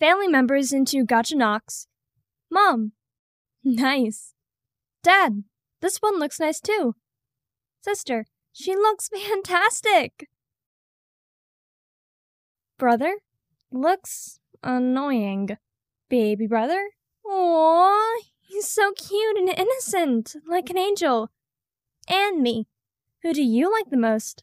Family members into Gacha Nox. Mom. Nice. Dad. This one looks nice too. Sister. She looks fantastic. Brother. Looks annoying. Baby brother. Aww, he's so cute and innocent, like an angel. And me. Who do you like the most?